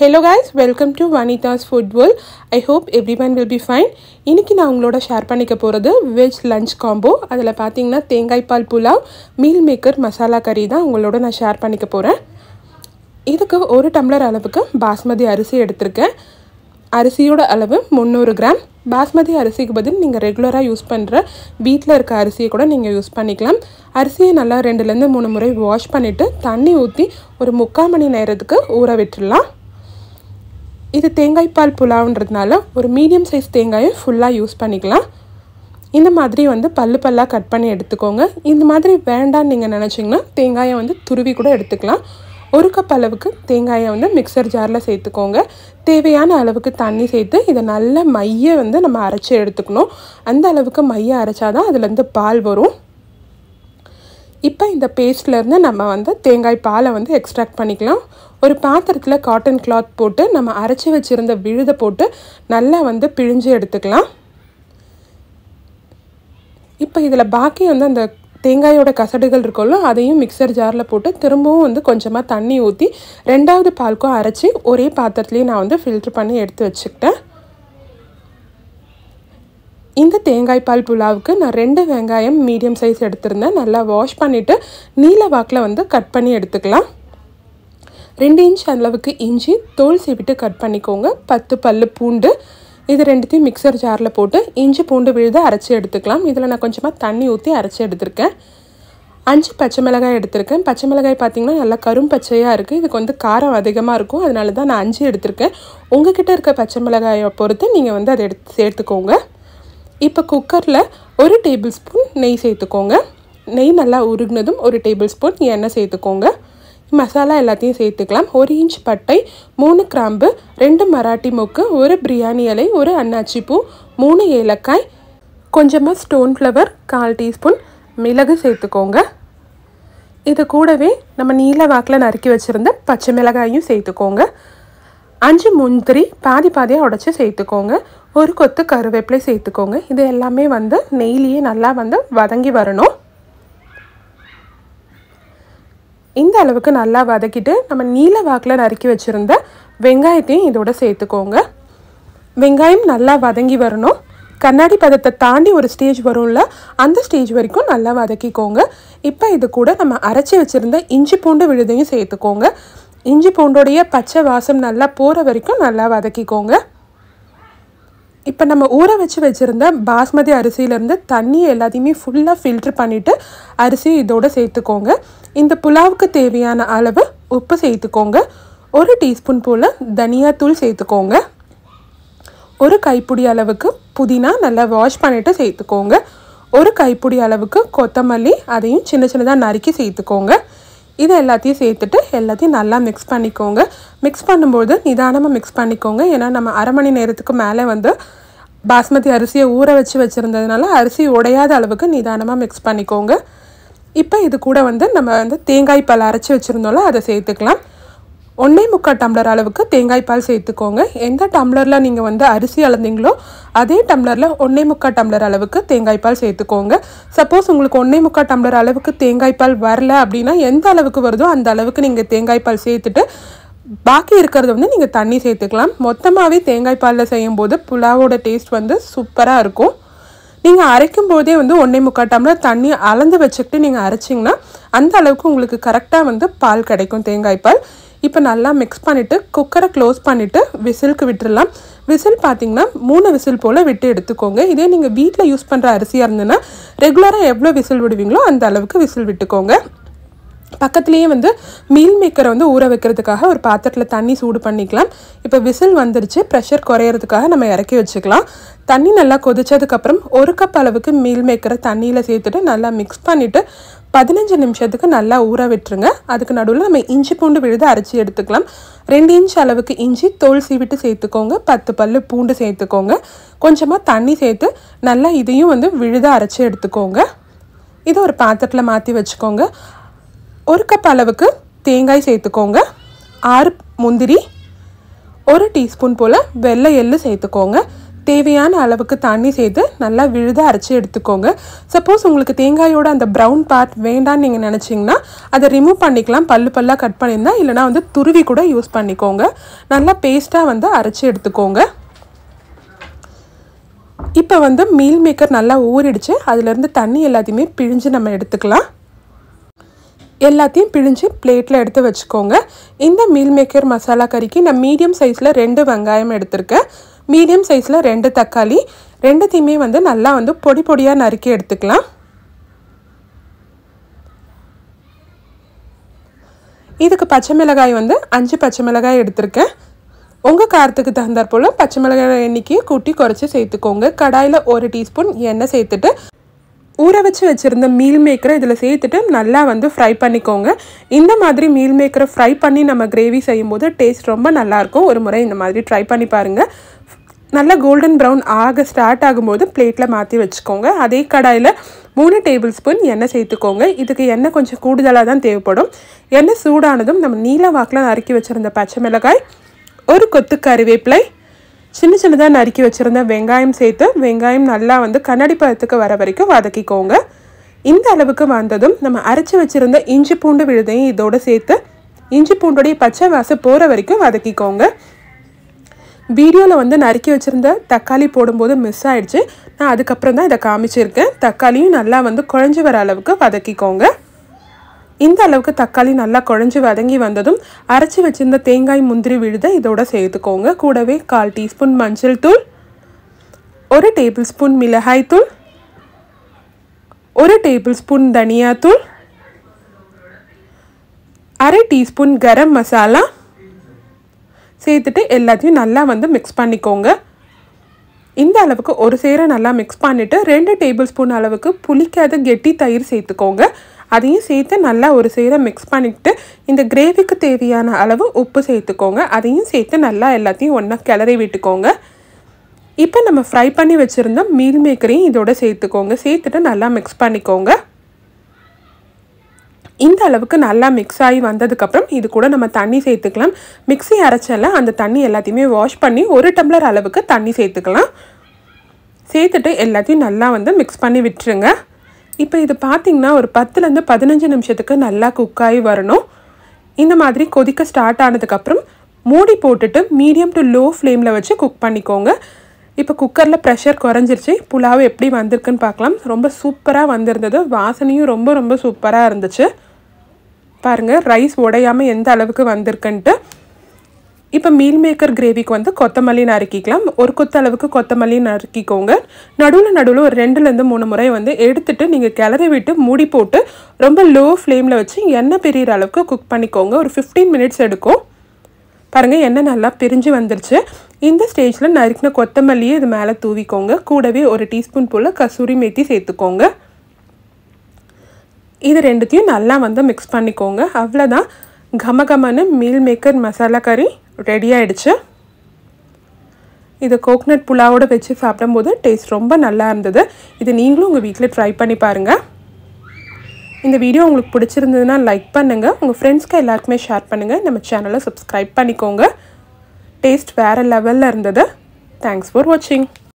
Hello guys welcome to Vanitha's food world I hope everyone will be fine இன்றைக்கி நான் உங்களோட share பண்ணிக்க போகிறது வெஜ் லஞ்ச் காம்போ அதில் பார்த்தீங்கன்னா தேங்காய் பால் புலாவ் மீல் மேக்கர் மசாலா கறி தான் உங்களோட நான் ஷேர் பண்ணிக்க போகிறேன் இதுக்கு ஒரு டம்ளர் அளவுக்கு பாஸ்மதி அரிசி எடுத்திருக்கேன். அரிசியோட அளவு முந்நூறு கிராம். பாஸ்மதி அரிசிக்கு பதில் நீங்கள் ரெகுலராக யூஸ் பண்ணுற வீட்டில் இருக்க அரிசியை கூட நீங்கள் யூஸ் பண்ணிக்கலாம். அரிசியை நல்லா ரெண்டுலேருந்து மூணு முறை வாஷ் பண்ணிவிட்டு தண்ணி ஊற்றி ஒரு முக்கால் மணி நேரத்துக்கு ஊற விட்டுடலாம். இது தேங்காய் பால் புலாவ்ன்றதுனால ஒரு மீடியம் சைஸ் தேங்காயை ஃபுல்லாக யூஸ் பண்ணிக்கலாம். இந்த மாதிரி வந்து பல்லு பல்லாக கட் பண்ணி எடுத்துக்கோங்க. இந்த மாதிரி வேண்டான்னு நீங்கள் நினச்சிங்கன்னா தேங்காயை வந்து துருவி கூட எடுத்துக்கலாம். ஒரு கப் அளவுக்கு தேங்காயை வந்து மிக்சர் ஜாரில் சேர்த்துக்கோங்க. தேவையான அளவுக்கு தண்ணி சேர்த்து இதை நல்ல மைய வந்து நம்ம அரைச்சி எடுத்துக்கணும். அந்த அளவுக்கு மைய அரைச்சாதான் அதுலேருந்து பால் வரும். இப்போ இந்த பேஸ்ட்லேருந்து நம்ம வந்து தேங்காய் பாலை வந்து எக்ஸ்ட்ராக்ட் பண்ணிக்கலாம். ஒரு பாத்திரத்தில் காட்டன் கிளாத் போட்டு நம்ம அரைச்சி வச்சுருந்த விழுதை போட்டு நல்லா வந்து பிழிஞ்சு எடுத்துக்கலாம். இப்போ இதில் பாக்கி வந்து அந்த தேங்காயோட கசடுகள் இருக்கும்ல அதையும் மிக்சர் ஜாரில் போட்டு திரும்பவும் வந்து கொஞ்சமாக தண்ணி ஊற்றி ரெண்டாவது பால்க்கும் அரைச்சி ஒரே பாத்திரத்துலேயே நான் வந்து ஃபில்ட்ரு பண்ணி எடுத்து வச்சுக்கிட்டேன். இந்த தேங்காய் பால் புலாவுக்கு நான் ரெண்டு வெங்காயம் மீடியம் சைஸ் எடுத்திருந்தேன். நல்லா வாஷ் பண்ணிவிட்டு நீல வாக்கில் வந்து கட் பண்ணி எடுத்துக்கலாம். ரெண்டு இன்ச் அளவுக்கு இஞ்சி தோல் சீவிட்டு கட் பண்ணிக்கோங்க. பத்து பல்லு பூண்டு இது ரெண்டுத்தையும் மிக்சர் ஜாரில் போட்டு இஞ்சி பூண்டு விழுத அரைச்சி எடுத்துக்கலாம். இதில் நான் கொஞ்சமாக தண்ணி ஊற்றி அரைச்சி எடுத்திருக்கேன். அஞ்சு பச்சை மிளகாய் எடுத்திருக்கேன். பச்சை மிளகாய் பார்த்திங்கன்னா நல்லா கரும் பச்சையாக இருக்குது இதுக்கு வந்து காரம் அதிகமாக இருக்கும். அதனால தான் நான் அஞ்சு எடுத்திருக்கேன். உங்ககிட்ட இருக்க பச்சை மிளகாயை பொறுத்து நீங்கள் வந்து அதை எடுத்து சேர்த்துக்கோங்க. இப்போ குக்கரில் ஒரு டேபிள் ஸ்பூன் நெய் சேர்த்துக்கோங்க. நெய் நல்லா உருகினதும் ஒரு டேபிள் ஸ்பூன் எண்ணெய் சேர்த்துக்கோங்க. மசாலா எல்லாத்தையும் சேர்த்துக்கலாம். ஒரு இன்ச் பட்டை மூணு கிராம்பு ரெண்டு மராட்டி மொக்கு ஒரு பிரியாணி இலை ஒரு அன்னாச்சி பூ மூணு ஏலக்காய் கொஞ்சமாக ஸ்டோன் ஃப்ளவர் கால் டீஸ்பூன் மிளகு சேர்த்துக்கோங்க. இது கூடவே நம்ம நீல வாக்கில் நறுக்கி வச்சுருந்த பச்சை மிளகாயும் சேர்த்துக்கோங்க. அஞ்சு முந்திரி பாதி பாதியாக உடச்சி சேர்த்துக்கோங்க. ஒரு கொத்து கருவேப்பிலை சேர்த்துக்கோங்க. இது எல்லாமே வந்து நெய்லியே நல்லா வந்து வதங்கி வரணும். இந்த அளவுக்கு நல்லா வதக்கிட்டு நம்ம நீல வாக்கில் நறுக்கி வச்சுருந்த வெங்காயத்தையும் இதோட சேர்த்துக்கோங்க. வெங்காயம் நல்லா வதங்கி வரணும். கண்ணாடி பதத்தை தாண்டி ஒரு ஸ்டேஜ் வரும்ல அந்த ஸ்டேஜ் வரைக்கும் நல்லா வதக்கிக்கோங்க. இப்போ இது கூட நம்ம அரைச்சி வச்சுருந்த இஞ்சி பூண்டு விழுதையும் சேர்த்துக்கோங்க. இஞ்சி பூண்டோடைய பச்சை வாசம் நல்லா போகிற வரைக்கும் நல்லா வதக்கிக்கோங்க. இப்போ நம்ம ஊற வச்சு வச்சுருந்த பாஸ்மதி அரிசியிலேருந்து தண்ணி எல்லாத்தையுமே ஃபுல்லாக ஃபில்ட்ரு பண்ணிவிட்டு அரிசி இதோடு சேர்த்துக்கோங்க. இந்த புலாவுக்கு தேவையான அளவு உப்பு சேர்த்துக்கோங்க. ஒரு டீஸ்பூன் போல் தனியாத்தூள் சேர்த்துக்கோங்க. ஒரு கைப்பிடி அளவுக்கு புதினா நல்லா வாஷ் பண்ணிவிட்டு சேர்த்துக்கோங்க. ஒரு கைப்பிடி அளவுக்கு கொத்தமல்லி அதையும் சின்ன சின்னதாக நறுக்கி சேர்த்துக்கோங்க. இதை எல்லாத்தையும் சேர்த்துட்டு எல்லாத்தையும் நல்லா மிக்ஸ் பண்ணிக்கோங்க. மிக்ஸ் பண்ணும்போது நிதானமாக மிக்ஸ் பண்ணிக்கோங்க. ஏன்னா நம்ம அரை மணி நேரத்துக்கு மேலே வந்து பாஸ்மதி அரிசியை ஊற வச்சு வச்சுருந்ததுனால அரிசி உடையாத அளவுக்கு நிதானமாக மிக்ஸ் பண்ணிக்கோங்க. இப்போ இது கூட வந்து நம்ம வந்து தேங்காய் பால் அரைச்சி வச்சுருந்தோம்ல அதை சேர்த்துக்கலாம். ஒன்றே முக்கால் டம்ளர் அளவுக்கு தேங்காய் பால் சேர்த்துக்கோங்க. எந்த டம்ளரில் நீங்கள் வந்து அரிசி அளந்தீங்களோ அதே டம்ளரில் ஒன்றே முக்கால் டம்ளர் அளவுக்கு தேங்காய் பால் சேர்த்துக்கோங்க. சப்போஸ் உங்களுக்கு ஒன்றே முக்கால் டம்ளர் அளவுக்கு தேங்காய் பால் வரல அப்படின்னா எந்த அளவுக்கு வருதோ அந்த அளவுக்கு நீங்கள் தேங்காய் பால் சேர்த்துட்டு பாக்கி இருக்கிறத வந்து நீங்கள் தண்ணி சேர்த்துக்கலாம். மொத்தமாகவே தேங்காய் பாலில் செய்யும்போது புலாவோட டேஸ்ட் வந்து சூப்பராக இருக்கும். நீங்கள் அரைக்கும் போதே வந்து ஒன்றே முக்கால் டம்ளர் தண்ணி அளந்து வச்சுக்கிட்டு நீங்கள் அரைச்சிங்கன்னா அந்த அளவுக்கு உங்களுக்கு கரெக்டாக வந்து பால் கிடைக்கும் தேங்காய் பால். இப்போ நல்லா மிக்ஸ் பண்ணிவிட்டு குக்கரை க்ளோஸ் பண்ணிவிட்டு விசிலுக்கு விட்டுடலாம் விசில் பார்த்தீங்கன்னா மூணு விசில் போல் விட்டு எடுத்துக்கோங்க. இதே நீங்கள் வீட்டில் யூஸ் பண்ணுற அரிசியாக இருந்ததுன்னா ரெகுலராக எவ்வளோ விசில் விடுவீங்களோ அந்த அளவுக்கு விசில் விட்டுக்கோங்க. பக்கத்துலேயே வந்து மீல் மேக்கரை வந்து ஊற வைக்கிறதுக்காக ஒரு பாத்திரத்தில் தண்ணி சூடு பண்ணிக்கலாம். இப்போ விசில் வந்துருச்சு ப்ரெஷர் குறையிறதுக்காக நம்ம இறக்கி வச்சுக்கலாம். தண்ணி நல்லா கொதிச்சதுக்கப்புறம் ஒரு கப் அளவுக்கு மீல் மேக்கரை தண்ணியில் சேர்த்துட்டு நல்லா மிக்ஸ் பண்ணிவிட்டு பதினஞ்சு நிமிஷத்துக்கு நல்லா ஊற விட்டுருங்க. அதுக்கு நடுவில் நம்ம இஞ்சி பூண்டு விழுது அரைச்சி எடுத்துக்கலாம். ரெண்டு இன்ச் அளவுக்கு இஞ்சி தோல் சீவிட்டு சேர்த்துக்கோங்க. பத்து பல் பூண்டு சேர்த்துக்கோங்க. கொஞ்சமாக தண்ணி சேர்த்து நல்லா இதையும் வந்து விழுத அரைச்சி எடுத்துக்கோங்க. இதை ஒரு பாத்திரத்தில் மாற்றி வச்சுக்கோங்க. ஒரு கப் அளவுக்கு தேங்காய் சேர்த்துக்கோங்க. ஆறு முந்திரி ஒரு டீஸ்பூன் போல் வெள்ளை எள்ளு சேர்த்துக்கோங்க. தேவையான அளவுக்கு தண்ணி சேர்த்து நல்லா விழுத அரைச்சி எடுத்துக்கோங்க. சப்போஸ் உங்களுக்கு தேங்காயோட அந்த ப்ரௌன் பார்ட் வேண்டான்னு நீங்கள் நினச்சிங்கன்னா அதை ரிமூவ் பண்ணிக்கலாம். பல்லு பல்லாக கட் பண்ணியிருந்தா இல்லைனா வந்து துருவி கூட யூஸ் பண்ணிக்கோங்க. நல்லா பேஸ்ட்டாக வந்து அரைச்சி எடுத்துக்கோங்க. இப்போ வந்து மீல் மேக்கர் நல்லா ஊறிடுச்சு. அதுலேருந்து தண்ணி எல்லாத்தையுமே பிழிஞ்சு நம்ம எடுத்துக்கலாம். எல்லாத்தையும் பிழிஞ்சு பிளேட்டில் எடுத்து வச்சுக்கோங்க. இந்த மீல் மேக்கர் மசாலா கறிக்கு நான் மீடியம் சைஸில் ரெண்டு வெங்காயம் எடுத்திருக்கேன். மீடியம் சைஸில் ரெண்டு தக்காளி ரெண்டுத்தையுமே வந்து நல்லா வந்து பொடி பொடியாக நறுக்கி எடுத்துக்கலாம். இதுக்கு பச்சை மிளகாய் வந்து அஞ்சு பச்சை மிளகாய் எடுத்திருக்கேன். உங்கள் காரத்துக்கு தகுந்தாற் போல் பச்சை மிளகாய் எண்ணிக்கையை கூட்டி குறைச்சி சேர்த்துக்கோங்க. கடாயில் ஒரு டீஸ்பூன் எண்ணெய் சேர்த்துட்டு ஊற வச்சு வச்சுருந்த மீல் மேக்கரை இதில் சேர்த்துட்டு நல்லா வந்து ஃப்ரை பண்ணிக்கோங்க. இந்த மாதிரி மீல் மேக்கரை ஃப்ரை பண்ணி நம்ம கிரேவி செய்யும்போது டேஸ்ட் ரொம்ப நல்லாயிருக்கும் ஒரு முறை இந்த மாதிரி ட்ரை பண்ணி பாருங்கள் நல்லா கோல்டன் ப்ரௌன் ஆக ஸ்டார்ட் ஆகும்போது பிளேட்டில் மாற்றி வச்சுக்கோங்க. அதே கடாயில் மூணு டேபிள் ஸ்பூன் எண்ணெய் சேர்த்துக்கோங்க. இதுக்கு எண்ணெய் கொஞ்சம் கூடுதலாக தான் தேவைப்படும். எண்ணெய் சூடானதும் நம்ம நீல வாக்கில் நறுக்கி வச்சுருந்த பச்சை மிளகாய் ஒரு கொத்து கருவேப்பிலை சின்ன சின்னதாக நறுக்கி வச்சுருந்த வெங்காயம் சேர்த்து வெங்காயம் நல்லா வந்து கண்ணாடி பழத்துக்கு வர வரைக்கும் வதக்கிக்கோங்க. இந்த அளவுக்கு வந்ததும் நம்ம அரைச்சி வச்சுருந்த இஞ்சி பூண்டு விழுதையும் இதோடு சேர்த்து இஞ்சி பூண்டுடைய பச்சை வாசம் போகிற வரைக்கும் வதக்கிக்கோங்க. வீடியோவில் வந்து நறுக்கி வச்சுருந்த தக்காளி போடும்போது மிஸ் ஆகிடுச்சு நான் அதுக்கப்புறம் தான் இதை காமிச்சிருக்கேன். தக்காளியும் நல்லா வந்து குழஞ்சி வர அளவுக்கு வதக்கிக்கோங்க. இந்த அளவுக்கு தக்காளி நல்லா குழஞ்சி வதங்கி வந்ததும் அரைச்சி வச்சுருந்த தேங்காய் முந்திரி விழுதை இதோட சேர்த்துக்கோங்க. கூடவே கால் டீஸ்பூன் மஞ்சள் தூள் ஒரு டேபிள் ஸ்பூன் மிளகாய் தூள் ஒரு டேபிள் ஸ்பூன் தனியாத்தூள் அரை டீஸ்பூன் கரம் மசாலா சேர்த்துட்டு எல்லாத்தையும் நல்லா வந்து மிக்ஸ் பண்ணிக்கோங்க. இந்த அளவுக்கு ஒரு சேர நல்லா மிக்ஸ் பண்ணிவிட்டு ரெண்டு டேபிள் ஸ்பூன் அளவுக்கு புளிக்காத கெட்டி தயிர் சேர்த்துக்கோங்க. அதையும் சேர்த்து நல்லா ஒரு சேர மிக்ஸ் பண்ணிக்கிட்டு இந்த கிரேவிக்கு தேவையான அளவு உப்பு சேர்த்துக்கோங்க. அதையும் சேர்த்து நல்லா எல்லாத்தையும் ஒன்றா கிளறி விட்டுக்கோங்க. இப்போ நம்ம ஃப்ரை பண்ணி வச்சுருந்த மீல் மேக்கரையும் இதோட சேர்த்துக்கோங்க. சேர்த்துட்டு நல்லா மிக்ஸ் பண்ணிக்கோங்க. இந்த அளவுக்கு நல்லா மிக்ஸ் ஆகி வந்ததுக்கப்புறம் இது கூட நம்ம தண்ணி சேர்த்துக்கலாம். மிக்ஸி அரைச்சல அந்த தண்ணி எல்லாத்தையுமே வாஷ் பண்ணி ஒரு டம்ளர் அளவுக்கு தண்ணி சேர்த்துக்கலாம். சேர்த்துட்டு எல்லாத்தையும் நல்லா வந்து மிக்ஸ் பண்ணி விட்டுருங்க. இப்போ இது பார்த்திங்கன்னா ஒரு பத்துலேருந்து பதினஞ்சு நிமிஷத்துக்கு நல்லா குக் ஆகி வரணும். இந்த மாதிரி கொதிக்க ஸ்டார்ட் ஆனதுக்கப்புறம் மூடி போட்டுட்டு மீடியம் டு லோ ஃப்ளேமில் வச்சு குக் பண்ணிக்கோங்க. இப்போ குக்கரில் ப்ரெஷர் குறைஞ்சிருச்சு. புலாவை எப்படி வந்திருக்குன்னு பார்க்கலாம். ரொம்ப சூப்பராக வந்திருந்தது. வாசனையும் ரொம்ப ரொம்ப சூப்பராக இருந்துச்சு. பாருங்கள் ரைஸ் உடையாமல் எந்த அளவுக்கு வந்திருக்குன்ட்டு. இப்போ மீல் மேக்கர் கிரேவிக்கு வந்து கொத்தமல்லி நறுக்கிக்கலாம். ஒரு கொத்த அளவுக்கு கொத்தமல்லி நறுக்கிக்கோங்க. நடுவில் நடுவில் ஒரு ரெண்டுலேருந்து மூணு முறை வந்து எடுத்துட்டு நீங்கள் கிளறி விட்டு மூடி போட்டு ரொம்ப லோ ஃப்ளேமில் வச்சு எண்ணெய் பிரிகிற அளவுக்கு குக் பண்ணிக்கோங்க. ஒரு ஃபிஃப்டீன் மினிட்ஸ் எடுக்கும். பாருங்கள் எண்ணெய் நல்லா பிரிஞ்சு வந்துருச்சு. இந்த ஸ்டேஜில் நறுக்கின கொத்தமல்லியை இது மேலே தூவிக்கோங்க. கூடவே ஒரு டீஸ்பூன் போல் கசூரி மேத்தி சேர்த்துக்கோங்க. இது ரெண்டுத்தையும் நல்லா வந்து மிக்ஸ் பண்ணிக்கோங்க. அவ்வளோதான் கமகமன்னு மீல் மேக்கர் மசாலா கறி ரெடி ஆகிடுச்சு இது கோக்னட் புலாவோட வச்சு சாப்பிடும்போது டேஸ்ட் ரொம்ப நல்லா இருந்தது. இது நீங்களும் உங்கள் வீட்டில் ட்ரை பண்ணி பாருங்கள் இந்த வீடியோ உங்களுக்கு பிடிச்சிருந்ததுன்னா லைக் பண்ணுங்கள் உங்கள் ஃப்ரெண்ட்ஸ்க்கு எல்லாருக்குமே ஷேர் பண்ணுங்கள் நம்ம சேனலை சப்ஸ்கிரைப் பண்ணிக்கோங்க. டேஸ்ட் வேறு லெவலில் இருந்தது. தேங்க்ஸ் ஃபார் வாட்சிங்